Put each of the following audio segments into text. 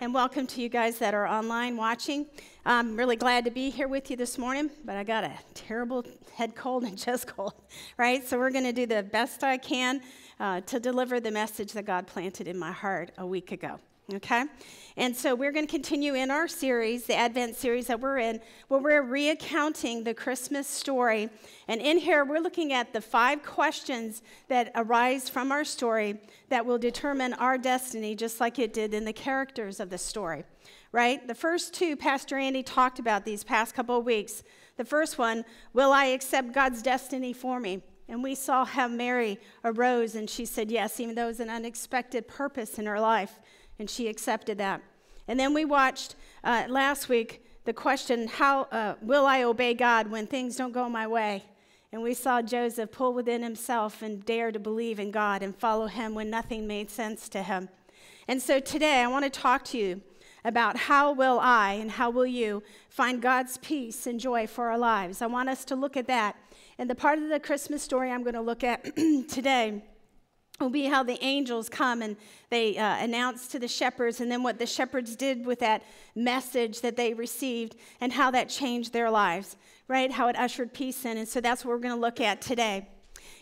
And welcome to you guys that are online watching. I'm really glad to be here with you this morning, but I got a terrible head cold and chest cold, right? So we're going to do the best I can uh, to deliver the message that God planted in my heart a week ago okay? And so we're going to continue in our series, the Advent series that we're in, where we're recounting the Christmas story. And in here, we're looking at the five questions that arise from our story that will determine our destiny, just like it did in the characters of the story, right? The first two, Pastor Andy talked about these past couple of weeks. The first one, will I accept God's destiny for me? And we saw how Mary arose and she said yes, even though it was an unexpected purpose in her life and she accepted that. And then we watched uh, last week the question, How uh, will I obey God when things don't go my way? And we saw Joseph pull within himself and dare to believe in God and follow him when nothing made sense to him. And so today I want to talk to you about how will I and how will you find God's peace and joy for our lives. I want us to look at that. And the part of the Christmas story I'm going to look at today will be how the angels come and they uh, announce to the shepherds, and then what the shepherds did with that message that they received, and how that changed their lives, right? How it ushered peace in. And so that's what we're going to look at today.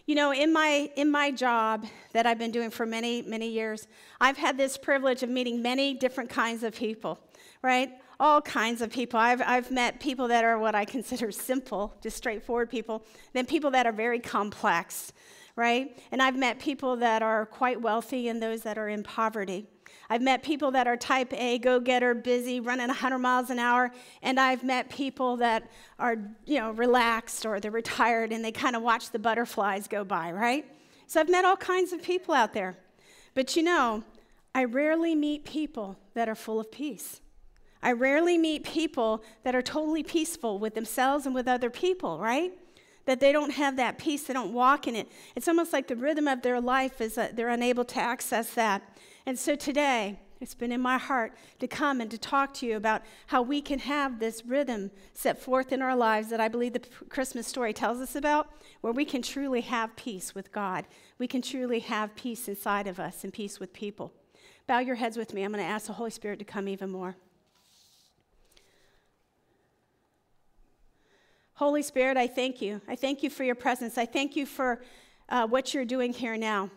You know, in my, in my job that I've been doing for many, many years, I've had this privilege of meeting many different kinds of people, right? All kinds of people. I've, I've met people that are what I consider simple, just straightforward people, then people that are very complex right? And I've met people that are quite wealthy and those that are in poverty. I've met people that are type A, go getter, busy, running 100 miles an hour, and I've met people that are, you know, relaxed or they're retired and they kind of watch the butterflies go by, right? So I've met all kinds of people out there. But you know, I rarely meet people that are full of peace. I rarely meet people that are totally peaceful with themselves and with other people, right? That they don't have that peace, they don't walk in it. It's almost like the rhythm of their life is that they're unable to access that. And so today, it's been in my heart to come and to talk to you about how we can have this rhythm set forth in our lives that I believe the Christmas story tells us about, where we can truly have peace with God. We can truly have peace inside of us and peace with people. Bow your heads with me. I'm going to ask the Holy Spirit to come even more. Holy Spirit, I thank you. I thank you for your presence. I thank you for uh, what you're doing here now.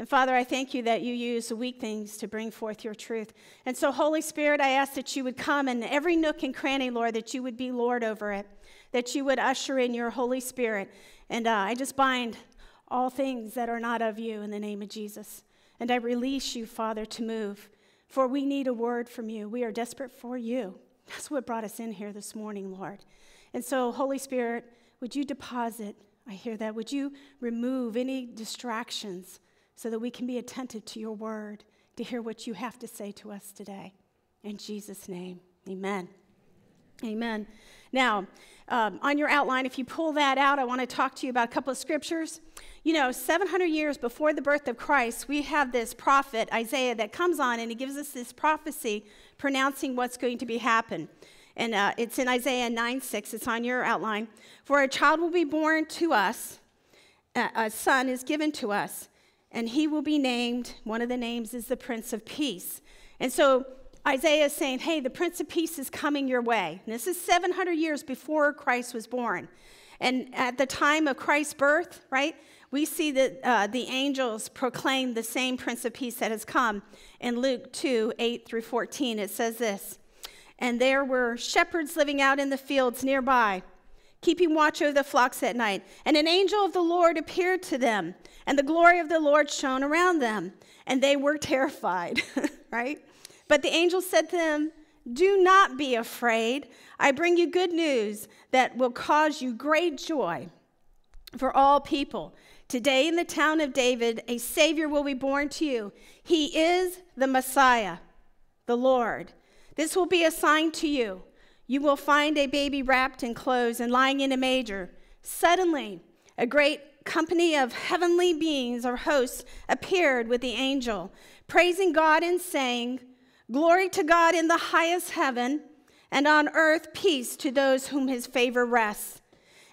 And Father, I thank you that you use weak things to bring forth your truth. And so, Holy Spirit, I ask that you would come in every nook and cranny, Lord, that you would be Lord over it, that you would usher in your Holy Spirit. And uh, I just bind all things that are not of you in the name of Jesus. And I release you, Father, to move, for we need a word from you. We are desperate for you. That's what brought us in here this morning, Lord. And so, Holy Spirit, would you deposit, I hear that, would you remove any distractions so that we can be attentive to your word to hear what you have to say to us today? In Jesus' name, amen. Amen. Now, um, on your outline, if you pull that out, I want to talk to you about a couple of scriptures. You know, 700 years before the birth of Christ, we have this prophet, Isaiah, that comes on and he gives us this prophecy pronouncing what's going to be happen. And uh, it's in Isaiah 9 6. It's on your outline. For a child will be born to us, a son is given to us, and he will be named, one of the names is the Prince of Peace. And so Isaiah is saying, hey, the Prince of Peace is coming your way. And this is 700 years before Christ was born. And at the time of Christ's birth, right, we see that uh, the angels proclaim the same Prince of Peace that has come. In Luke 2 8 through 14, it says this and there were shepherds living out in the fields nearby, keeping watch over the flocks at night. And an angel of the Lord appeared to them, and the glory of the Lord shone around them, and they were terrified, right? But the angel said to them, Do not be afraid. I bring you good news that will cause you great joy for all people. Today in the town of David, a Savior will be born to you. He is the Messiah, the Lord. This will be a sign to you. You will find a baby wrapped in clothes and lying in a manger. Suddenly, a great company of heavenly beings or hosts appeared with the angel, praising God and saying, Glory to God in the highest heaven, and on earth peace to those whom his favor rests.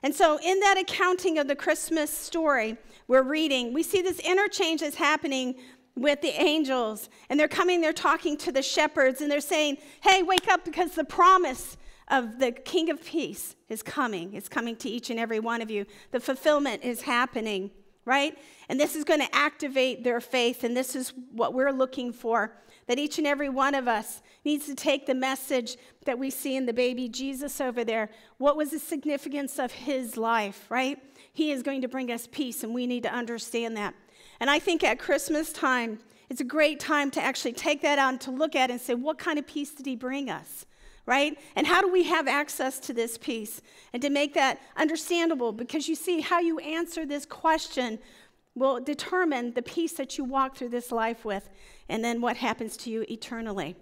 And so, in that accounting of the Christmas story we're reading, we see this interchange that's happening with the angels, and they're coming, they're talking to the shepherds, and they're saying, Hey, wake up because the promise of the King of Peace is coming. It's coming to each and every one of you. The fulfillment is happening, right? And this is going to activate their faith, and this is what we're looking for that each and every one of us needs to take the message that we see in the baby Jesus over there. What was the significance of his life, right? He is going to bring us peace, and we need to understand that. And I think at Christmas time, it's a great time to actually take that out and to look at it and say, what kind of peace did he bring us? Right? And how do we have access to this peace? And to make that understandable, because you see, how you answer this question will determine the peace that you walk through this life with, and then what happens to you eternally.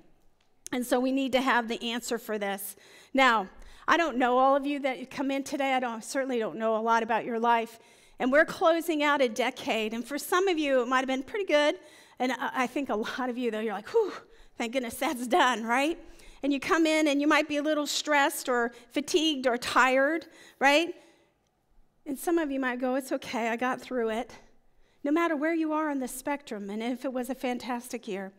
And so we need to have the answer for this. Now, I don't know all of you that come in today. I don't certainly don't know a lot about your life. And we're closing out a decade. And for some of you, it might have been pretty good. And I think a lot of you, though, you're like, whew, thank goodness that's done, right? And you come in and you might be a little stressed or fatigued or tired, right? And some of you might go, it's okay, I got through it. No matter where you are on the spectrum, and if it was a fantastic year,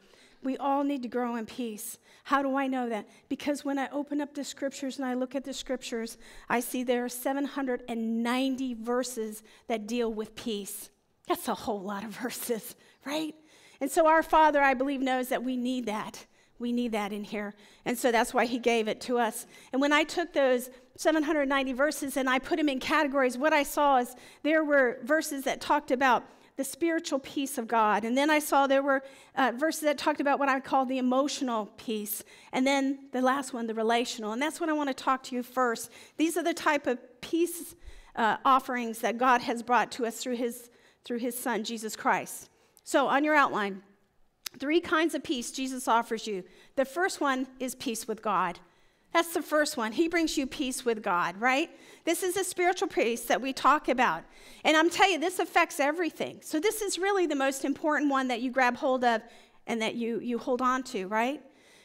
we all need to grow in peace. How do I know that? Because when I open up the scriptures and I look at the scriptures, I see there are 790 verses that deal with peace. That's a whole lot of verses, right? And so our Father, I believe, knows that we need that. We need that in here. And so that's why He gave it to us. And when I took those 790 verses and I put them in categories, what I saw is there were verses that talked about the spiritual peace of God. And then I saw there were uh, verses that talked about what I call the emotional peace. And then the last one, the relational. And that's what I want to talk to you first. These are the type of peace uh, offerings that God has brought to us through his, through his Son, Jesus Christ. So, on your outline, three kinds of peace Jesus offers you. The first one is peace with God. That's the first one. He brings you peace with God, right? This is a spiritual peace that we talk about. And I'm telling you, this affects everything. So, this is really the most important one that you grab hold of and that you, you hold on to, right?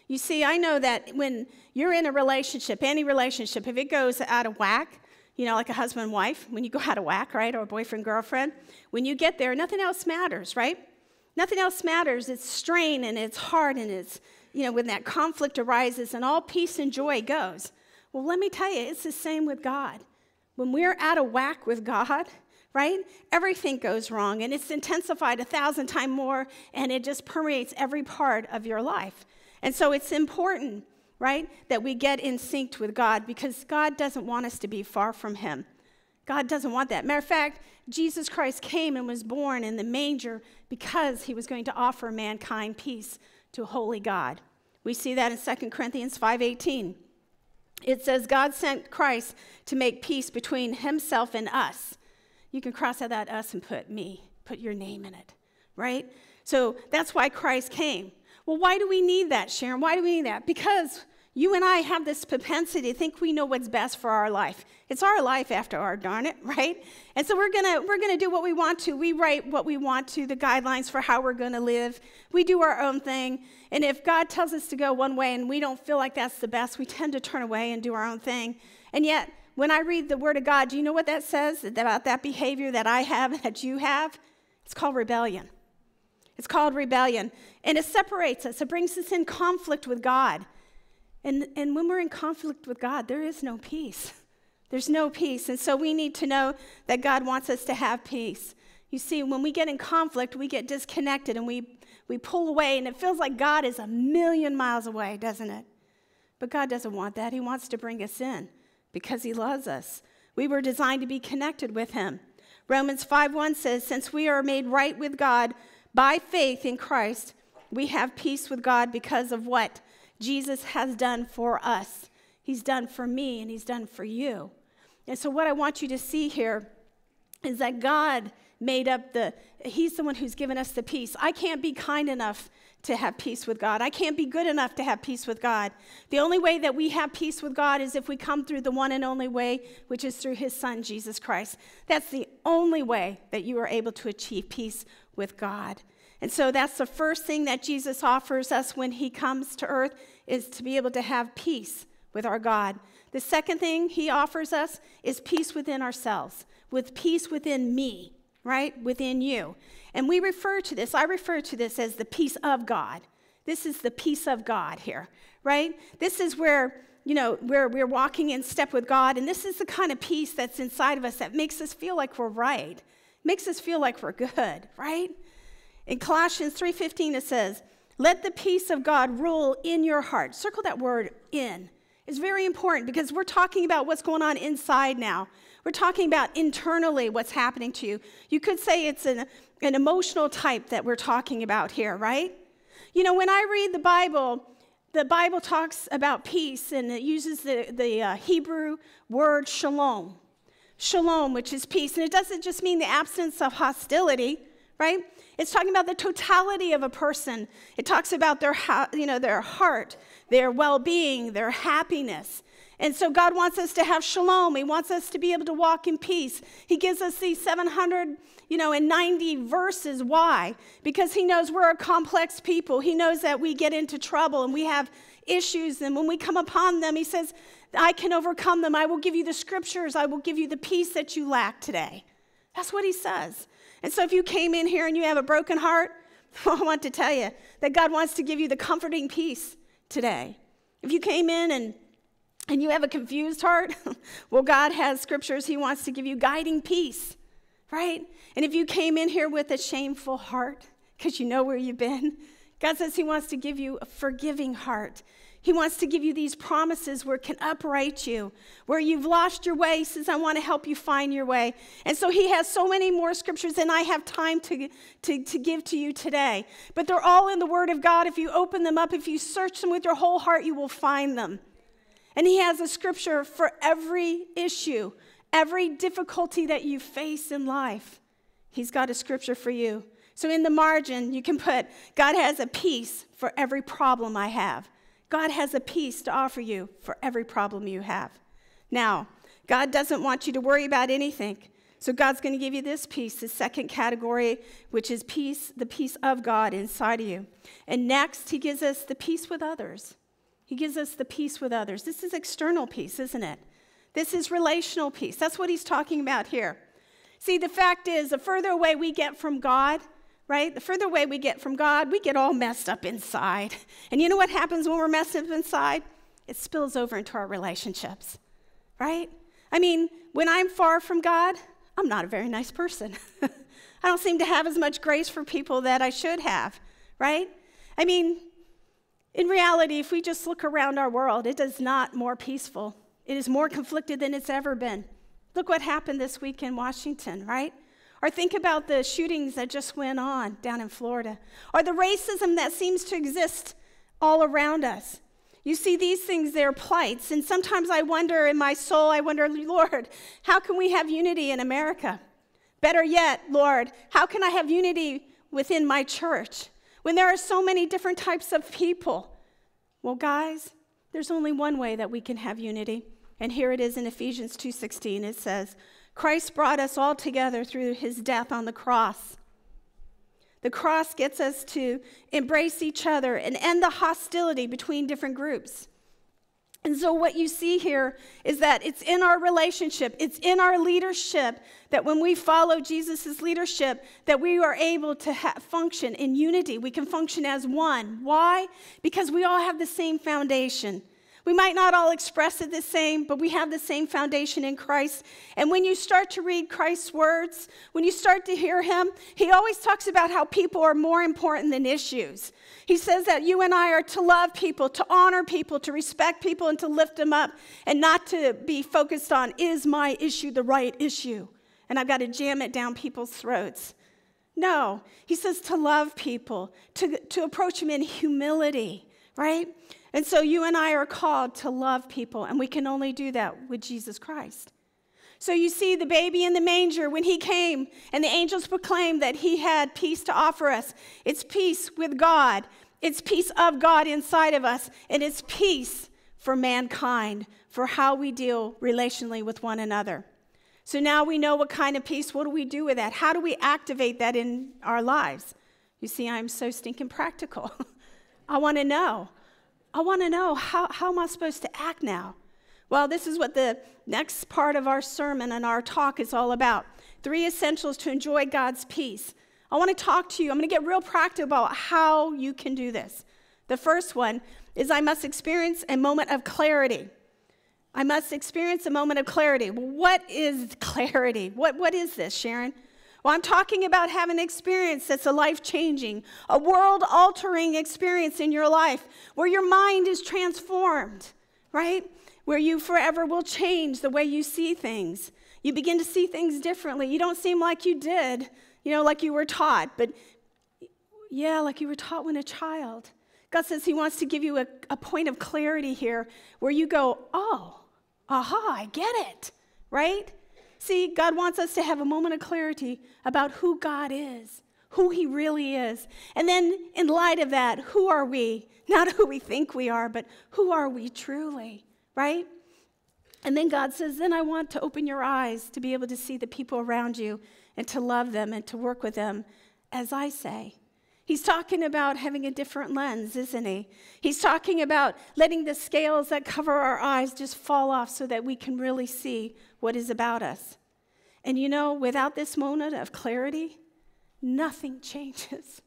You see, I know that when you're in a relationship, any relationship, if it goes out of whack, you know, like a husband and wife, when you go out of whack, right, or boyfriend, girlfriend, when you get there, nothing else matters, right? Nothing else matters. It's strain and it's hard and it's you know, when that conflict arises and all peace and joy goes. Well, let me tell you, it's the same with God. When we're out of whack with God, right, everything goes wrong and it's intensified a thousand times more and it just permeates every part of your life. And so it's important, right, that we get in sync with God because God doesn't want us to be far from Him. God doesn't want that. Matter of fact, Jesus Christ came and was born in the manger because he was going to offer mankind peace to holy God. We see that in 2 Corinthians 5:18. It says God sent Christ to make peace between himself and us. You can cross out that us and put me, put your name in it, right? So that's why Christ came. Well, why do we need that, Sharon? Why do we need that? Because you and I have this propensity to think we know what's best for our life. It's our life after all, darn it, right? And so we're gonna we're gonna do what we want to. We write what we want to, the guidelines for how we're gonna live. We do our own thing. And if God tells us to go one way and we don't feel like that's the best, we tend to turn away and do our own thing. And yet, when I read the Word of God, do you know what that says about that behavior that I have, and that you have? It's called rebellion. It's called rebellion. And it separates us, it brings us in conflict with God. And, and when we're in conflict with God, there is no peace. There's no peace. And so we need to know that God wants us to have peace. You see, when we get in conflict, we get disconnected and we, we pull away, and it feels like God is a million miles away, doesn't it? But God doesn't want that. He wants to bring us in because He loves us. We were designed to be connected with Him. Romans 5:1 says, Since we are made right with God by faith in Christ, we have peace with God because of what? Jesus has done for us. He's done for me and He's done for you. And so, what I want you to see here is that God made up the, He's the one who's given us the peace. I can't be kind enough to have peace with God. I can't be good enough to have peace with God. The only way that we have peace with God is if we come through the one and only way, which is through His Son, Jesus Christ. That's the only way that you are able to achieve peace with God. And so that's the first thing that Jesus offers us when he comes to earth is to be able to have peace with our God. The second thing he offers us is peace within ourselves, with peace within me, right, within you. And we refer to this, I refer to this as the peace of God. This is the peace of God here, right? This is where, you know, where we're walking in step with God, and this is the kind of peace that's inside of us that makes us feel like we're right, makes us feel like we're good, right? In Colossians 3:15 it says, "Let the peace of God rule in your heart." Circle that word in. It's very important because we're talking about what's going on inside now. We're talking about internally what's happening to you. You could say it's an, an emotional type that we're talking about here, right? You know, when I read the Bible, the Bible talks about peace and it uses the, the uh, Hebrew word shalom. Shalom, which is peace. And it doesn't just mean the absence of hostility, right? It's talking about the totality of a person. It talks about their, you know, their heart, their well being, their happiness. And so God wants us to have shalom. He wants us to be able to walk in peace. He gives us these 700, you know, and 90 verses. Why? Because he knows we're a complex people. He knows that we get into trouble and we have issues. And when we come upon them, he says, I can overcome them. I will give you the scriptures. I will give you the peace that you lack today. That's what he says. And so if you came in here and you have a broken heart, I want to tell you that God wants to give you the comforting peace today. If you came in and and you have a confused heart, well, God has scriptures He wants to give you guiding peace, right? And if you came in here with a shameful heart, because you know where you've been, God says He wants to give you a forgiving heart. He wants to give you these promises where it can upright you. Where you've lost your way, He says, I want to help you find your way. And so He has so many more scriptures than I have time to, to, to give to you today. But they're all in the Word of God. If you open them up, if you search them with your whole heart, you will find them. And He has a scripture for every issue, every difficulty that you face in life. He's got a scripture for you. So in the margin, you can put, God has a peace for every problem I have. God has a peace to offer you for every problem you have. Now, God doesn't want you to worry about anything. So God's going to give you this peace, the second category, which is peace, the peace of God inside of you. And next, he gives us the peace with others. He gives us the peace with others. This is external peace, isn't it? This is relational peace. That's what he's talking about here. See, the fact is, the further away we get from God, right? The further away we get from God, we get all messed up inside. And you know what happens when we're messed up inside? It spills over into our relationships, right? I mean, when I'm far from God, I'm not a very nice person. I don't seem to have as much grace for people that I should have, right? I mean, in reality, if we just look around our world, it is not more peaceful. It is more conflicted than it's ever been. Look what happened this week in Washington, right? Or think about the shootings that just went on down in Florida, or the racism that seems to exist all around us. You see, these things, they're plights. And sometimes I wonder in my soul, I wonder, Lord, how can we have unity in America? Better yet, Lord, how can I have unity within my church? when there are so many different types of people? Well, guys, there's only one way that we can have unity. And here it is in Ephesians 2:16 it says, Christ brought us all together through his death on the cross. The cross gets us to embrace each other and end the hostility between different groups. And so, what you see here is that it's in our relationship, it's in our leadership that when we follow Jesus' leadership, that we are able to ha- function in unity. We can function as one. Why? Because we all have the same foundation. We might not all express it the same, but we have the same foundation in Christ. And when you start to read Christ's words, when you start to hear him, he always talks about how people are more important than issues. He says that you and I are to love people, to honor people, to respect people, and to lift them up, and not to be focused on, is my issue the right issue? And I've got to jam it down people's throats. No, he says to love people, to, to approach them in humility, right? And so you and I are called to love people, and we can only do that with Jesus Christ. So you see the baby in the manger when he came, and the angels proclaimed that he had peace to offer us. It's peace with God, it's peace of God inside of us, and it's peace for mankind, for how we deal relationally with one another. So now we know what kind of peace. What do we do with that? How do we activate that in our lives? You see, I'm so stinking practical. I want to know. I want to know how, how am I supposed to act now? Well, this is what the next part of our sermon and our talk is all about three essentials to enjoy God's peace. I want to talk to you. I'm going to get real practical about how you can do this. The first one is I must experience a moment of clarity. I must experience a moment of clarity. what is clarity? What, what is this, Sharon? Well, I'm talking about having an experience that's a life changing, a world altering experience in your life where your mind is transformed, right? Where you forever will change the way you see things. You begin to see things differently. You don't seem like you did, you know, like you were taught, but yeah, like you were taught when a child. God says He wants to give you a, a point of clarity here where you go, oh, aha, I get it, right? See, God wants us to have a moment of clarity about who God is, who He really is. And then, in light of that, who are we? Not who we think we are, but who are we truly, right? And then God says, Then I want to open your eyes to be able to see the people around you and to love them and to work with them as I say. He's talking about having a different lens, isn't he? He's talking about letting the scales that cover our eyes just fall off so that we can really see what is about us. And you know, without this moment of clarity, nothing changes.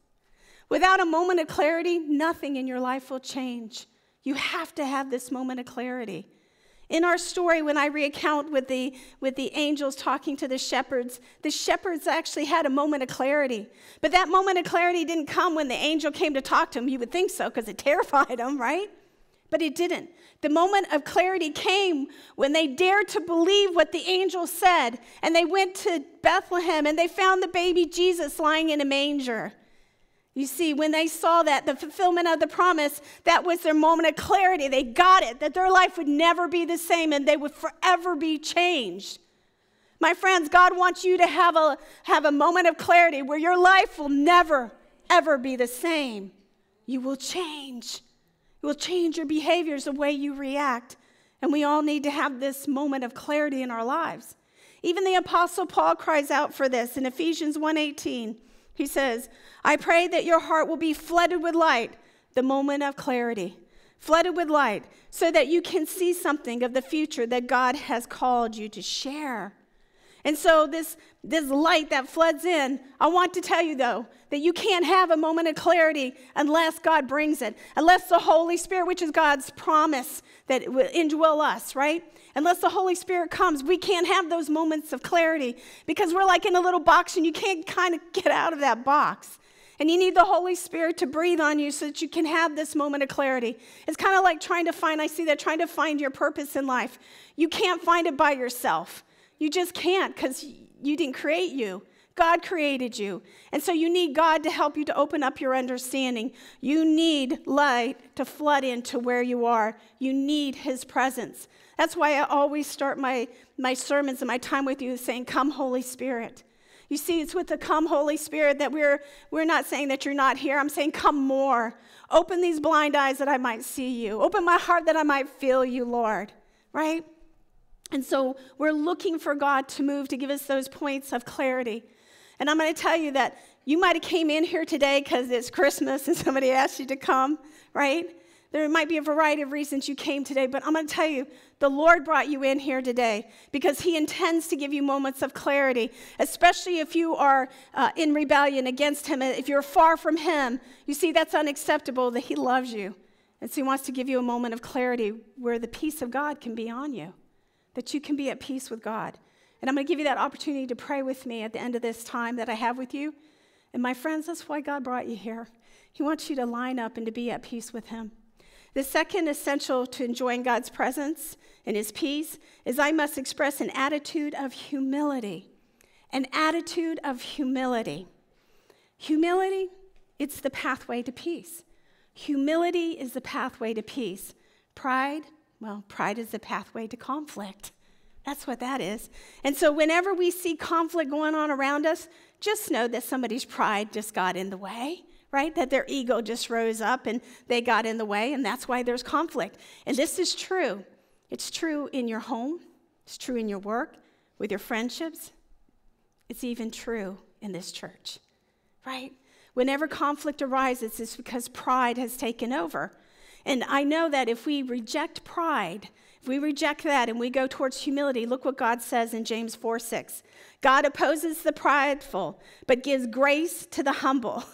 Without a moment of clarity, nothing in your life will change. You have to have this moment of clarity. In our story, when I recount with the, with the angels talking to the shepherds, the shepherds actually had a moment of clarity. But that moment of clarity didn't come when the angel came to talk to them. You would think so because it terrified them, right? But it didn't. The moment of clarity came when they dared to believe what the angel said, and they went to Bethlehem and they found the baby Jesus lying in a manger. You see, when they saw that, the fulfillment of the promise, that was their moment of clarity. They got it, that their life would never be the same and they would forever be changed. My friends, God wants you to have a, have a moment of clarity where your life will never, ever be the same. You will change. It will change your behaviors, the way you react. And we all need to have this moment of clarity in our lives. Even the apostle Paul cries out for this in Ephesians 1:18. He says, I pray that your heart will be flooded with light, the moment of clarity, flooded with light, so that you can see something of the future that God has called you to share. And so, this, this light that floods in, I want to tell you though, that you can't have a moment of clarity unless God brings it, unless the Holy Spirit, which is God's promise that will indwell us, right? Unless the Holy Spirit comes, we can't have those moments of clarity because we're like in a little box and you can't kind of get out of that box. And you need the Holy Spirit to breathe on you so that you can have this moment of clarity. It's kind of like trying to find, I see that, trying to find your purpose in life. You can't find it by yourself. You just can't because you didn't create you. God created you. And so you need God to help you to open up your understanding. You need light to flood into where you are. You need His presence. That's why I always start my, my sermons and my time with you saying, Come, Holy Spirit. You see, it's with the come, Holy Spirit, that we're, we're not saying that you're not here. I'm saying, Come more. Open these blind eyes that I might see you. Open my heart that I might feel you, Lord. Right? And so we're looking for God to move to give us those points of clarity. And I'm going to tell you that you might have came in here today because it's Christmas and somebody asked you to come, right? There might be a variety of reasons you came today, but I'm going to tell you the Lord brought you in here today because He intends to give you moments of clarity, especially if you are uh, in rebellion against Him. If you're far from Him, you see, that's unacceptable that He loves you. And so He wants to give you a moment of clarity where the peace of God can be on you, that you can be at peace with God. And I'm going to give you that opportunity to pray with me at the end of this time that I have with you. And my friends, that's why God brought you here. He wants you to line up and to be at peace with Him. The second essential to enjoying God's presence and His peace is I must express an attitude of humility. An attitude of humility. Humility, it's the pathway to peace. Humility is the pathway to peace. Pride, well, pride is the pathway to conflict. That's what that is. And so, whenever we see conflict going on around us, just know that somebody's pride just got in the way right? That their ego just rose up and they got in the way, and that's why there's conflict. And this is true. It's true in your home, it's true in your work, with your friendships. It's even true in this church, right? Whenever conflict arises, it's because pride has taken over. And I know that if we reject pride, if we reject that and we go towards humility, look what God says in James 4 6. God opposes the prideful, but gives grace to the humble.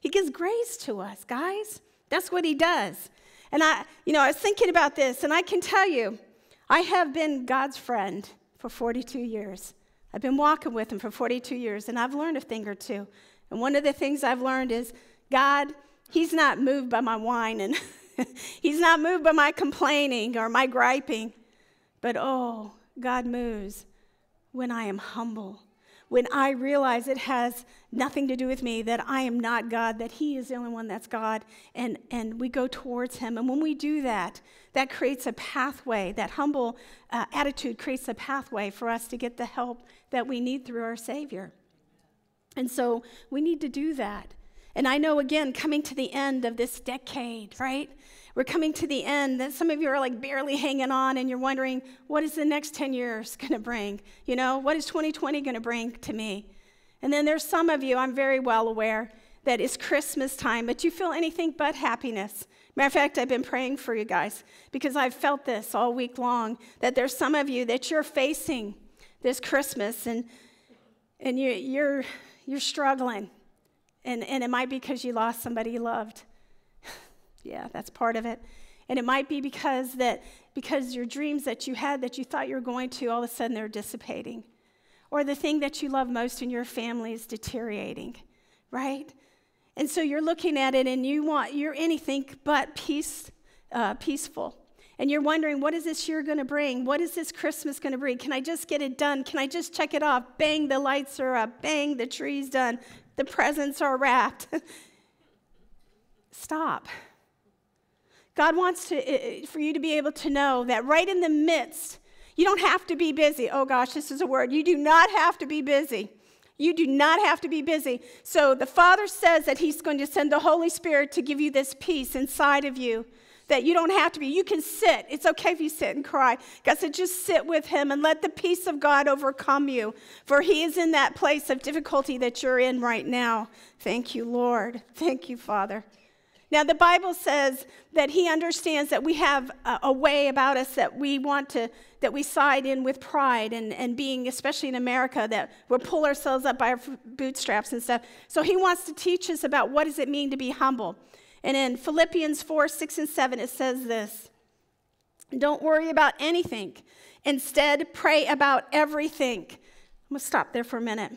He gives grace to us, guys. That's what He does. And I, you know, I was thinking about this, and I can tell you, I have been God's friend for 42 years. I've been walking with Him for 42 years, and I've learned a thing or two. And one of the things I've learned is God, He's not moved by my whine and He's not moved by my complaining or my griping, but oh, God moves when I am humble, when I realize it has nothing to do with me, that I am not God, that He is the only one that's God, and, and we go towards Him. And when we do that, that creates a pathway, that humble uh, attitude creates a pathway for us to get the help that we need through our Savior. And so we need to do that. And I know, again, coming to the end of this decade, right? We're coming to the end. That some of you are like barely hanging on and you're wondering, what is the next 10 years going to bring? You know, what is 2020 going to bring to me? And then there's some of you, I'm very well aware, that it's Christmas time, but you feel anything but happiness. Matter of fact, I've been praying for you guys because I've felt this all week long that there's some of you that you're facing this Christmas and, and you, you're, you're struggling. And, and it might be because you lost somebody you loved. yeah, that's part of it. And it might be because that because your dreams that you had that you thought you were going to, all of a sudden they're dissipating. Or the thing that you love most in your family is deteriorating, right? And so you're looking at it and you want, you're anything but peace, uh, peaceful. And you're wondering, what is this year going to bring? What is this Christmas going to bring? Can I just get it done? Can I just check it off? Bang, the lights are up. Bang, the tree's done the presents are wrapped. Stop. God wants to, for you to be able to know that right in the midst, you don't have to be busy. Oh gosh, this is a word. You do not have to be busy. You do not have to be busy. So the Father says that He's going to send the Holy Spirit to give you this peace inside of you that you don't have to be. You can sit. It's okay if you sit and cry. God said, just sit with Him and let the peace of God overcome you, for He is in that place of difficulty that you're in right now. Thank you, Lord. Thank you, Father. Now, the Bible says that He understands that we have a, a way about us that we want to, that we side in with pride and, and being, especially in America, that we'll pull ourselves up by our bootstraps and stuff. So He wants to teach us about what does it mean to be humble. And in Philippians 4 6 and 7, it says this Don't worry about anything. Instead, pray about everything. I'm going to stop there for a minute.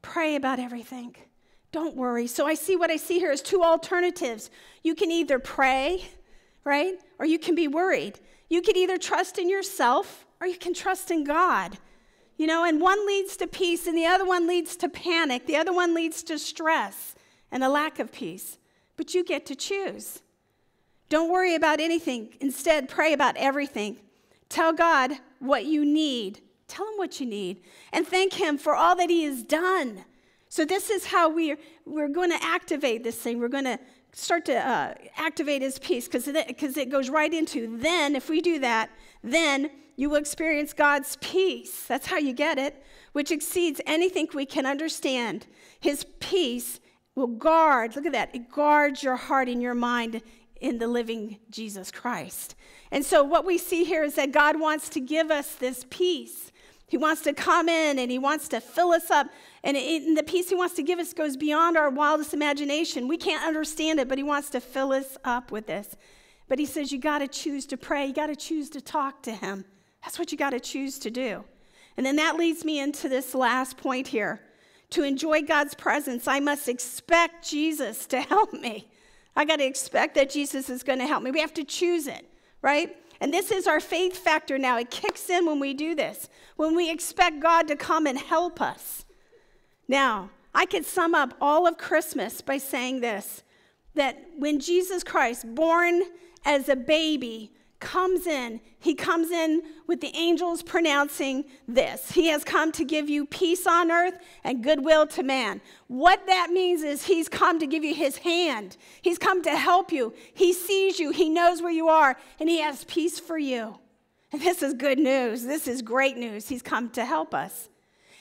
Pray about everything. Don't worry. So I see what I see here is two alternatives. You can either pray, right? Or you can be worried. You can either trust in yourself or you can trust in God. You know, and one leads to peace and the other one leads to panic. The other one leads to stress and a lack of peace but you get to choose. Don't worry about anything. Instead, pray about everything. Tell God what you need. Tell Him what you need. And thank Him for all that He has done. So, this is how we're, we're going to activate this thing. We're going to start to uh, activate His peace because it goes right into then, if we do that, then you will experience God's peace. That's how you get it, which exceeds anything we can understand. His peace will guard, look at that, it guards your heart and your mind in the living Jesus Christ. And so, what we see here is that God wants to give us this peace. He wants to come in and He wants to fill us up. And, the peace He wants to give us goes beyond our wildest imagination. We can't understand it, but He wants to fill us up with this. But He says, You got to choose to pray, you got to choose to talk to Him. That's what you got to choose to do. And then that leads me into this last point here. To enjoy God's presence, I must expect Jesus to help me. I got to expect that Jesus is going to help me. We have to choose it, right? And this is our faith factor now. It kicks in when we do this, when we expect God to come and help us. Now, I could sum up all of Christmas by saying this that when Jesus Christ, born as a baby, comes in, he comes in with the angels pronouncing this He has come to give you peace on earth and goodwill to man. What that means is He's come to give you His hand, He's come to help you. He sees you, He knows where you are, and He has peace for you. And this is good news. This is great news. He's come to help us.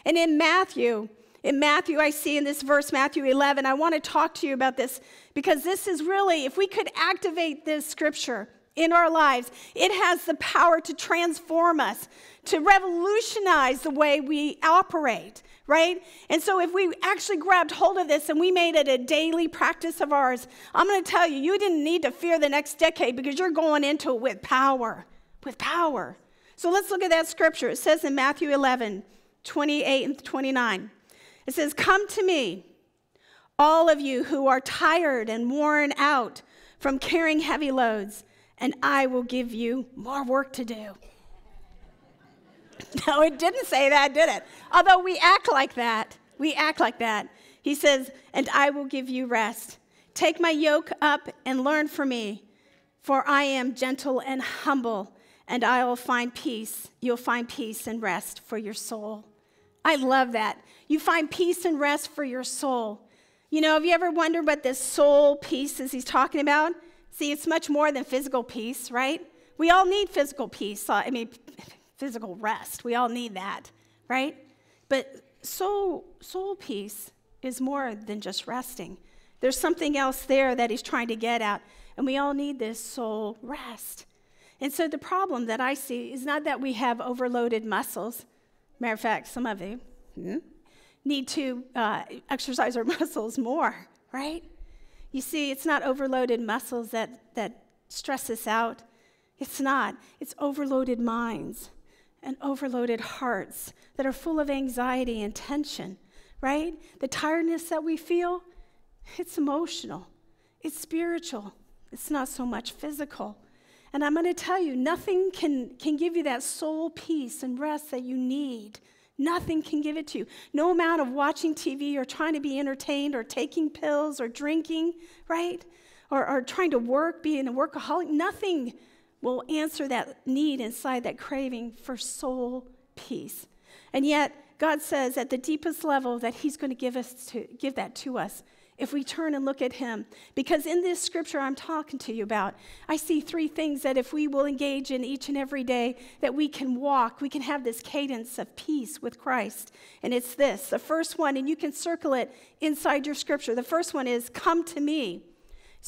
And in Matthew, in Matthew, I see in this verse, Matthew 11. I want to talk to you about this because this is really, if we could activate this scripture in our lives, it has the power to transform us, to revolutionize the way we operate, right? And so, if we actually grabbed hold of this and we made it a daily practice of ours, I'm going to tell you, you didn't need to fear the next decade because you're going into it with power, with power. So, let's look at that scripture. It says in Matthew 11, 28 and 29. It says, Come to me, all of you who are tired and worn out from carrying heavy loads, and I will give you more work to do. No, it didn't say that, did it? Although we act like that. We act like that. He says, And I will give you rest. Take my yoke up and learn from me, for I am gentle and humble, and I will find peace. You'll find peace and rest for your soul. I love that. You find peace and rest for your soul. You know, have you ever wondered what this soul peace is he's talking about? See, it's much more than physical peace, right? We all need physical peace. I mean, physical rest. We all need that, right? But soul, soul peace is more than just resting. There's something else there that he's trying to get at, and we all need this soul rest. And so the problem that I see is not that we have overloaded muscles. Matter of fact, some of you hmm, need to uh, exercise our muscles more, right? You see, it's not overloaded muscles that, that stress us out. It's not. It's overloaded minds and overloaded hearts that are full of anxiety and tension, right? The tiredness that we feel, it's emotional, it's spiritual, it's not so much physical. And I'm going to tell you, nothing can, can give you that soul peace and rest that you need. Nothing can give it to you. No amount of watching TV or trying to be entertained or taking pills or drinking, right? Or, or trying to work, being a workaholic, nothing will answer that need inside, that craving for soul peace. And yet, God says at the deepest level that He's going to give us to give that to us if we turn and look at him. Because in this scripture I'm talking to you about, I see three things that if we will engage in each and every day, that we can walk, we can have this cadence of peace with Christ. And it's this the first one, and you can circle it inside your scripture. The first one is, Come to me.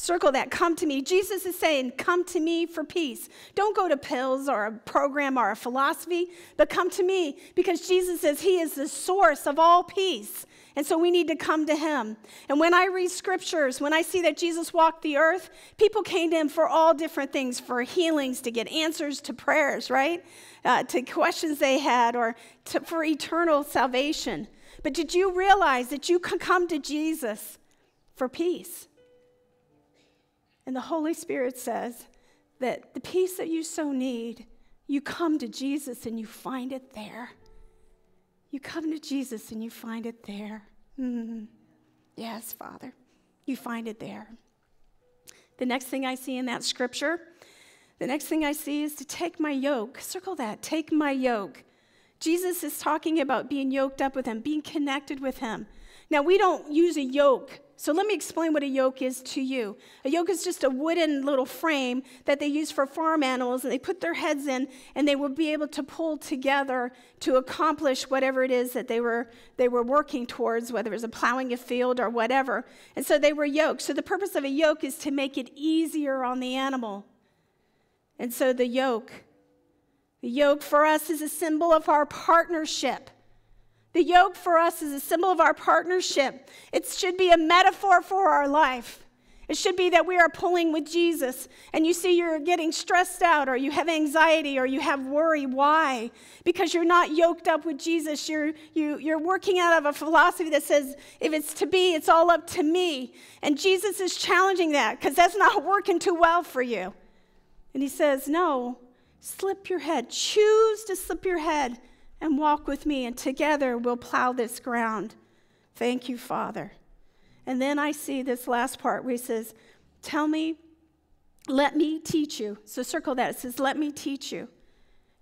Circle that, come to me. Jesus is saying, Come to me for peace. Don't go to pills or a program or a philosophy, but come to me because Jesus says He is the source of all peace. And so we need to come to him. And when I read scriptures, when I see that Jesus walked the earth, people came to him for all different things for healings, to get answers to prayers, right? Uh, to questions they had, or to, for eternal salvation. But did you realize that you can come to Jesus for peace? And the Holy Spirit says that the peace that you so need, you come to Jesus and you find it there. You come to Jesus and you find it there. Mm-hmm. Yes, Father, you find it there. The next thing I see in that scripture, the next thing I see is to take my yoke. Circle that, take my yoke. Jesus is talking about being yoked up with him, being connected with him. Now, we don't use a yoke so let me explain what a yoke is to you. A yoke is just a wooden little frame that they use for farm animals, and they put their heads in, and they would be able to pull together to accomplish whatever it is that they were they were working towards, whether it was a plowing a field or whatever. And so they were yoked. So the purpose of a yoke is to make it easier on the animal. And so the yoke, the yoke for us is a symbol of our partnership. The yoke for us is a symbol of our partnership. It should be a metaphor for our life. It should be that we are pulling with Jesus. And you see, you're getting stressed out, or you have anxiety, or you have worry. Why? Because you're not yoked up with Jesus. You're, you, you're working out of a philosophy that says, if it's to be, it's all up to me. And Jesus is challenging that because that's not working too well for you. And he says, no, slip your head. Choose to slip your head and walk with me, and together we'll plow this ground. Thank you, Father. And then I see this last part where he says, Tell me, let me teach you. So circle that. It says, Let me teach you.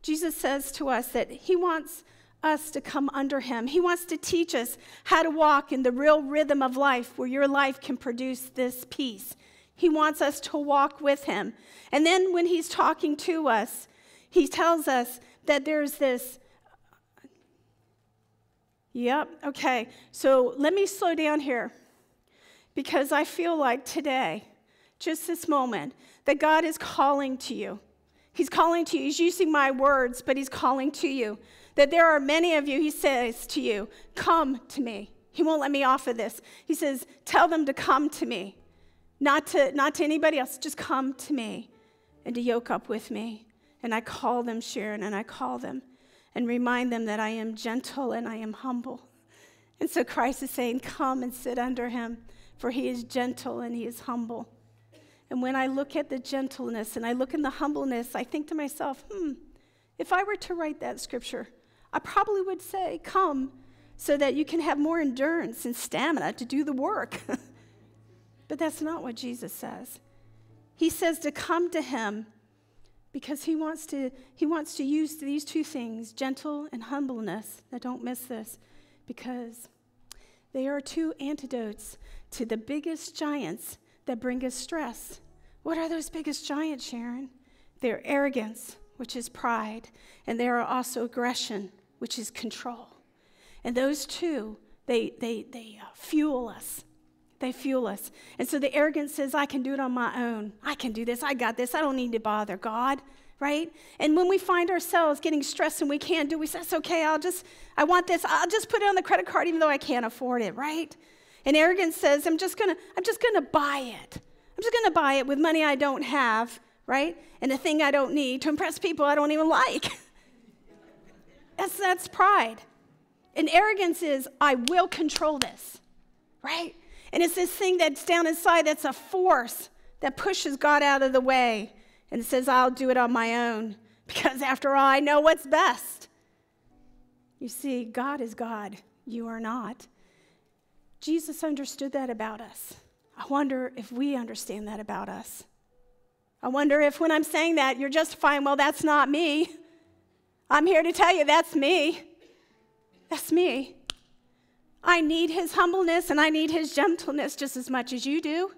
Jesus says to us that he wants us to come under him. He wants to teach us how to walk in the real rhythm of life where your life can produce this peace. He wants us to walk with him. And then when he's talking to us, he tells us that there's this Yep, okay. So let me slow down here because I feel like today, just this moment, that God is calling to you. He's calling to you. He's using my words, but He's calling to you. That there are many of you, He says to you, Come to me. He won't let me off of this. He says, Tell them to come to me, not to, not to anybody else, just come to me and to yoke up with me. And I call them, Sharon, and I call them and remind them that I am gentle and I am humble. And so Christ is saying, Come and sit under him, for he is gentle and he is humble. And when I look at the gentleness and I look in the humbleness, I think to myself, hmm, if I were to write that scripture, I probably would say, Come, so that you can have more endurance and stamina to do the work. but that's not what Jesus says. He says to come to him because he wants to, he wants to use these two things, gentle and humbleness. Now, don't miss this because they are two antidotes to the biggest giants that bring us stress. What are those biggest giants, Sharon? They're arrogance, which is pride, and they are also aggression, which is control. And those two, they, they, they uh, fuel us. They fuel us. And so the arrogance says, I can do it on my own. I can do this. I got this. I don't need to bother God, right? And when we find ourselves getting stressed and we can't do, we say, it's okay. I'll just, I want this. I'll just put it on the credit card even though I can't afford it, right? And arrogance says, I'm just gonna, I'm just gonna buy it. I'm just gonna buy it with money I don't have, right? And a thing I don't need to impress people I don't even like. that's, that's pride. And arrogance is, I will control this, right? And it's this thing that's down inside that's a force that pushes God out of the way and says, I'll do it on my own because after all, I know what's best. You see, God is God, you are not. Jesus understood that about us. I wonder if we understand that about us. I wonder if when I'm saying that, you're justifying, well, that's not me. I'm here to tell you that's me. That's me. I need his humbleness and I need his gentleness just as much as you do,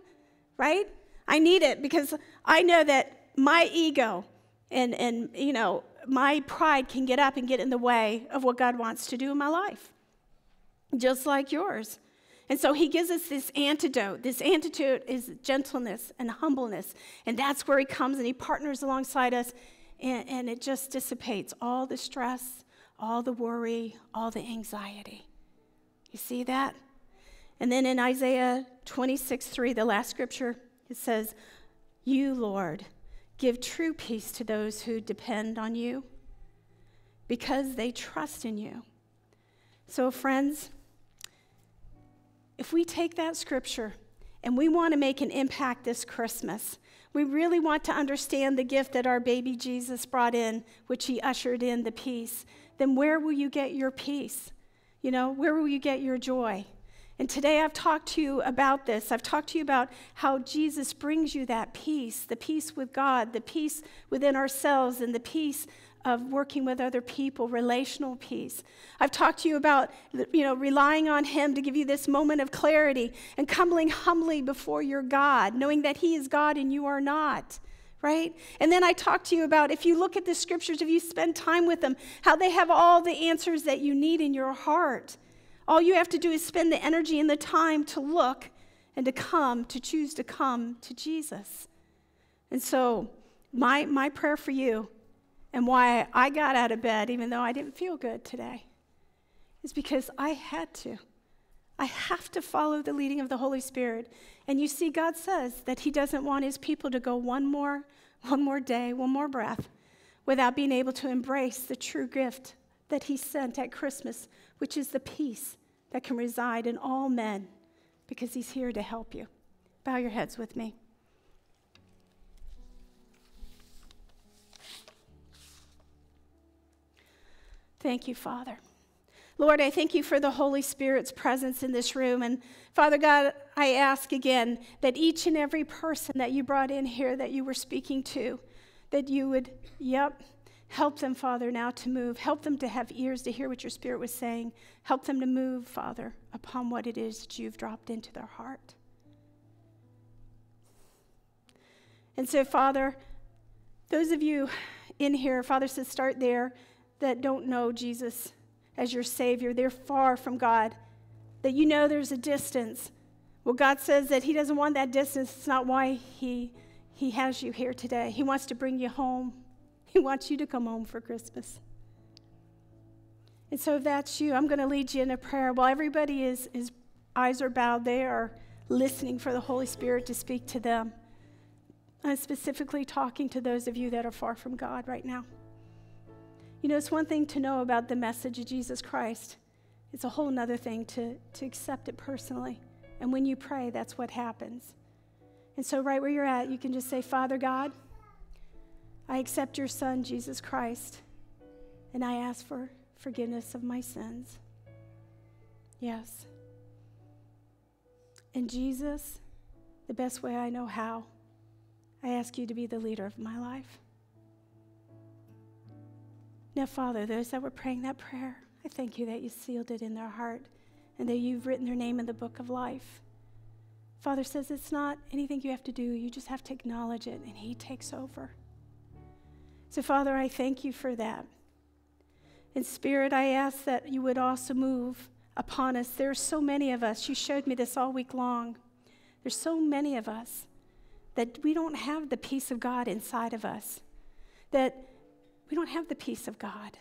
right? I need it because I know that my ego and, and you know, my pride can get up and get in the way of what God wants to do in my life, just like yours. And so he gives us this antidote. This antidote is gentleness and humbleness. And that's where he comes and he partners alongside us, and, and it just dissipates all the stress, all the worry, all the anxiety. You see that? And then in Isaiah 26 3, the last scripture, it says, You, Lord, give true peace to those who depend on you because they trust in you. So, friends, if we take that scripture and we want to make an impact this Christmas, we really want to understand the gift that our baby Jesus brought in, which he ushered in the peace, then where will you get your peace? You know, where will you get your joy? And today I've talked to you about this. I've talked to you about how Jesus brings you that peace the peace with God, the peace within ourselves, and the peace of working with other people, relational peace. I've talked to you about, you know, relying on Him to give you this moment of clarity and coming humbly before your God, knowing that He is God and you are not, right? And then I talked to you about if you look at the scriptures, if you spend time with them, how they have all the answers that you need in your heart. All you have to do is spend the energy and the time to look and to come, to choose to come to Jesus. And so, my, my prayer for you and why I got out of bed, even though I didn't feel good today, is because I had to. I have to follow the leading of the Holy Spirit. And you see, God says that He doesn't want His people to go one more, one more day, one more breath without being able to embrace the true gift that He sent at Christmas, which is the peace that can reside in all men, because He's here to help you. Bow your heads with me. Thank you, Father. Lord, I thank you for the Holy Spirit's presence in this room. And Father God, I ask again that each and every person that you brought in here that you were speaking to, that you would, yep, help them, Father, now to move. Help them to have ears to hear what your Spirit was saying. Help them to move, Father, upon what it is that you've dropped into their heart. And so, Father, those of you in here, Father says, start there that don't know Jesus as your Savior. They're far from God, that you know there's a distance. Well, God says that He doesn't want that distance. It's not why He, he has you here today. He wants to bring you home, He wants you to come home for Christmas. And so, if that's you, I'm going to lead you in a prayer. While everybody is, his eyes are bowed, they are listening for the Holy Spirit to speak to them. I'm specifically talking to those of you that are far from God right now. You know, it's one thing to know about the message of Jesus Christ, it's a whole other thing to, to accept it personally. And when you pray, that's what happens. And so, right where you're at, you can just say, Father God, I accept your Son, Jesus Christ, and I ask for forgiveness of my sins. Yes. And Jesus, the best way I know how, I ask you to be the leader of my life. Now, Father, those that were praying that prayer, I thank you that you sealed it in their heart and that you've written their name in the book of life. Father says it's not anything you have to do, you just have to acknowledge it, and He takes over. So, Father, I thank you for that. In spirit, I ask that you would also move upon us. There are so many of us. You showed me this all week long. There's so many of us that we don't have the peace of God inside of us, that we don't have the peace of God,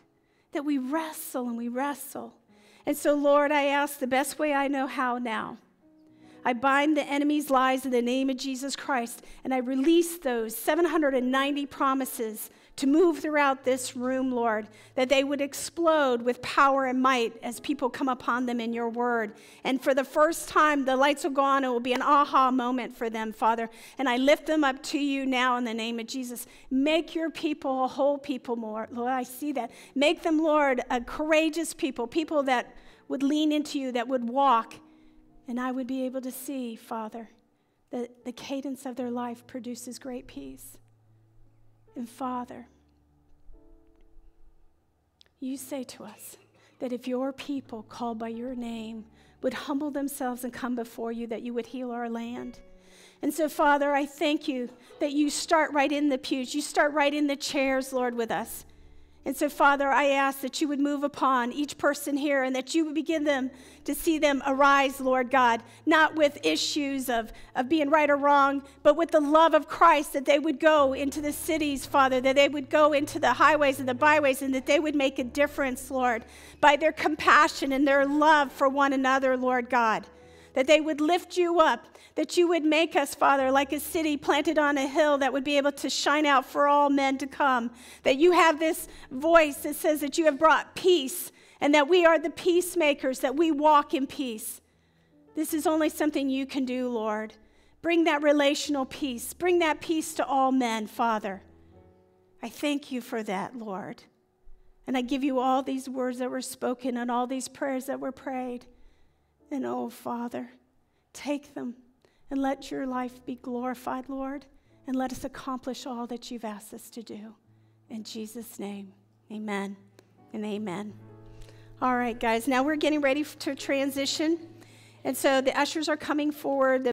that we wrestle and we wrestle. And so, Lord, I ask the best way I know how now. I bind the enemy's lies in the name of Jesus Christ, and I release those 790 promises to move throughout this room, Lord, that they would explode with power and might as people come upon them in your word. And for the first time, the lights will go on. It will be an aha moment for them, Father. And I lift them up to you now in the name of Jesus. Make your people a whole people more. Lord, I see that. Make them, Lord, a courageous people, people that would lean into you, that would walk. And I would be able to see, Father, that the cadence of their life produces great peace. And Father, you say to us that if your people called by your name would humble themselves and come before you, that you would heal our land. And so, Father, I thank you that you start right in the pews. You start right in the chairs, Lord, with us. And so, Father, I ask that you would move upon each person here and that you would begin them to see them arise, Lord God, not with issues of, of being right or wrong, but with the love of Christ, that they would go into the cities, Father, that they would go into the highways and the byways, and that they would make a difference, Lord, by their compassion and their love for one another, Lord God that they would lift you up, that you would make us, Father, like a city planted on a hill that would be able to shine out for all men to come. That you have this voice that says that you have brought peace and that we are the peacemakers, that we walk in peace. This is only something you can do, Lord. Bring that relational peace, bring that peace to all men, Father. I thank you for that, Lord. And I give you all these words that were spoken and all these prayers that were prayed. And oh, Father, take them and let your life be glorified, Lord, and let us accomplish all that you've asked us to do. In Jesus' name, amen and amen. All right, guys, now we're getting ready to transition. And so the ushers are coming forward.